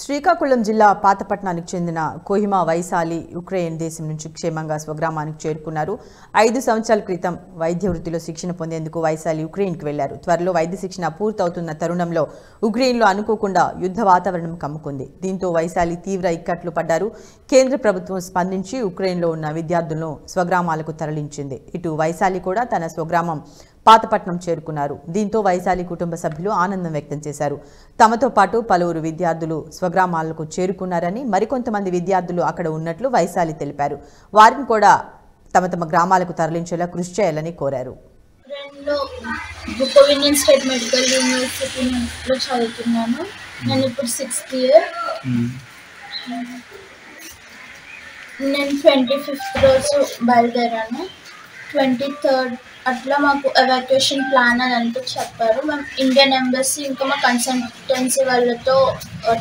శ్రీకాకుళం జిల్లా పాతపట్నానికి చెందిన కోహిమా వైశాలి యుక్రెయిన్ దేశం నుంచి క్షేమంగా స్వగ్రామానికి చేరుకున్నారు. ఐదు సంవత్సరాల క్రితం వైద్య వృత్తిలో శిక్షణ పొందేందుకు వైశాలి యుక్రెయిన్కి వెళ్ళారు త్వరలో వైద్య శిక్షణ పూర్తవుతున్న తరుణంలో ఉక్రెయిన్లో అనుకోకుండా యుద్ధ వాతావరణం కమ్ముకుంది. దీంతో వైశాలి తీవ్ర ఇక్కట్లు పడ్డారు. కేంద్ర ప్రభుత్వం స్పందించి ఉక్రెయిన్లో ఉన్న విద్యార్థులను స్వగ్రామాలకు తరలించింది. ఇటు వైశాలి కూడా తన స్వగ్రామం పాతపట్నం చేరుకున్నారు. దీంతో వైశాలి కుటుంబ సభ్యులు ఆనందం వ్యక్తం చేశారు. తమతో పాటు పలువురు విద్యార్థులు స్వగ్రామాలకు చేరుకున్నారని మరికొంతమంది విద్యార్థులు అక్కడ ఉన్నట్లు వైశాలి తెలిపారు. వారిని కూడా తమ తమ గ్రామాలకు తరలించేలా కృషి చేయాలని కోరారు. రెండులో బుకోవినియన్ స్టేట్ మెడికల్ యూనివర్సిటీలో చదువుతున్నాను. నేను ఇప్పుడు సిక్స్త్ ఇయర్ నేను ట్వంటీ ఫిఫ్త్ రోజు బయలుదేరాను. ట్వంటీ థర్డ్ అట్లా మాకు ఎవాక్యుయేషన్ ప్లాన్ అని అంటూ చెప్పారు. మేము ఇండియన్ ఎంబసీ ఇంకా మా కన్సల్టెన్సీ వాళ్ళతో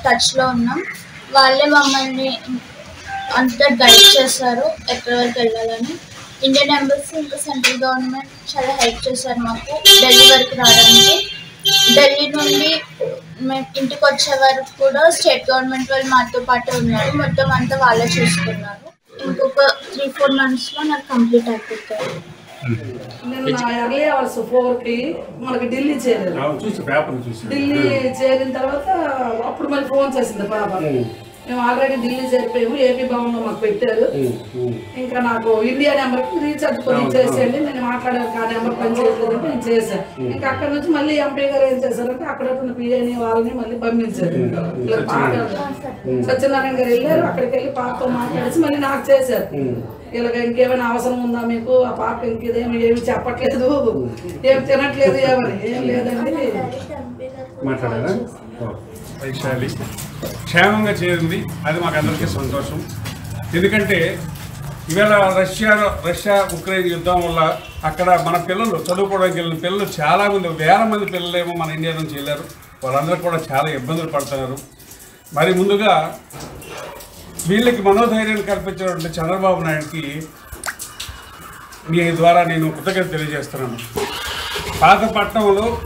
టచ్లో ఉన్నాం. వాళ్ళే మమ్మల్ని అంతా గైడ్ చేశారు ఎక్కడి వరకు వెళ్ళాలని. ఇండియన్ ఎంబసీ ఇంకా సెంట్రల్ గవర్నమెంట్ చాలా హెల్ప్ చేశారు మాకు ఢిల్లీ వరకు రావడానికి. ఢిల్లీ నుండి మేము ఇంటికి వచ్చే వరకు కూడా స్టేట్ గవర్నమెంట్ వాళ్ళు మాతో పాటు ఉన్నారు. మొత్తం అంతా వాళ్ళే చూసుకున్నారు. ఇంకొక త్రీ ఫోర్ మంత్స్లో నాకు కంప్లీట్ అయిపోతుంది నేను నా ఎర్లీ అవర్స్ ఫోర్కి మనకి ఢిల్లీ చూసి ఢిల్లీ చేరిన తర్వాత అప్పుడు మళ్ళీ ఫోన్ చేసింది పాప. మేము ఆల్రెడీ ఢిల్లీ చేరిపోయాము ఏపీ భవన్లో మాకు పెట్టారు. ఇంకా నాకు ఇండియా నెంబర్కి రీఛార్జ్ కొన్ని చేసేయండి నేను మాట్లాడాను ఆ నెంబర్ పని నేను చేశాను ఇంకా అక్కడ నుంచి మళ్ళీ ఎంపీ గారు ఏం చేశారంటే అక్కడ ఉన్న వాళ్ళని మళ్ళీ పంపించారు. సత్యనారాయణ. గారు వెళ్ళారు అక్కడికి వెళ్ళి పాపతో మాట్లాడేసి మళ్ళీ నాకు చేశారు. ఇలాగ ఇంకేమైనా అవసరం ఉందా మీకు? ఆ పాప ఇంకేదేమి ఏమి చెప్పట్లేదు. ఏమి తినట్లేదు ఏమని ఏం లేదండి. మాట్లాడారా? వైశాలి. క్షేమంగా చేరింది. అది మాకు అందరికీ సంతోషం. ఎందుకంటే ఇవాళ రష్యా రష్యా ఉక్రెయిన్ యుద్ధం వల్ల అక్కడ మన పిల్లలు చదువుకోవడానికి వెళ్ళిన పిల్లలు చాలామంది వేల మంది పిల్లలేమో మన ఇండియా నుంచి వెళ్ళారు. వాళ్ళందరూ కూడా చాలా ఇబ్బందులు పడుతున్నారు. మరి ముందుగా వీళ్ళకి మనోధైర్యాన్ని కల్పించినటువంటి చంద్రబాబు నాయుడుకి మీ ద్వారా నేను కృతజ్ఞత తెలియజేస్తున్నాను. పాత పట్టణంలో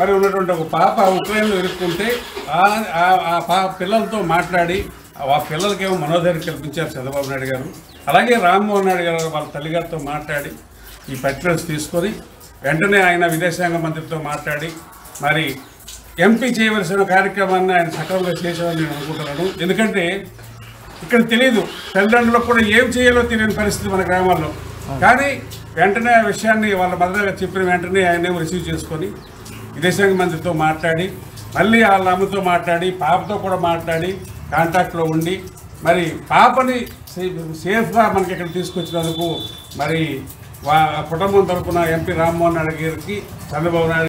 మరి ఉన్నటువంటి ఒక పాప ఉక్రెయిన్లో ఇరుక్కుంటే ఆ- ఆ- పా పిల్లలతో మాట్లాడి ఆ పిల్లలకేమో మనోధైర్యం కల్పించారు చంద్రబాబు నాయుడు గారు. అలాగే రామ్మోహన్ నాయుడు గారు వాళ్ళ తల్లిగారితో మాట్లాడి ఈ పర్టికులర్స్ తీసుకొని వెంటనే ఆయన విదేశాంగ మంత్రితో మాట్లాడి మరి ఎంపీ చేయవలసిన కార్యక్రమాన్ని ఆయన సక్రమంగా చేశామని నేను అనుకుంటున్నాను. ఎందుకంటే ఇక్కడ తెలియదు తల్లిదండ్రులకు కూడా ఏం చేయాలో తెలియని పరిస్థితి మన గ్రామాల్లో. కానీ వెంటనే ఆ విషయాన్ని వాళ్ళ మదర్ చెప్పిన వెంటనే ఆయన రిసీవ్ చేసుకొని విదేశాంగ మంత్రితో మాట్లాడి మళ్ళీ వాళ్ళ అమ్మతో మాట్లాడి పాపతో కూడా మాట్లాడి కాంటాక్ట్లో ఉండి మరి పాపని సేఫ్గా మనకి ఇక్కడ తీసుకొచ్చినందుకు మరి వా కుటుంబం తరపున ఎంపీ రామ్మోహన్ నాయుడు గారికి చంద్రబాబు నాయుడు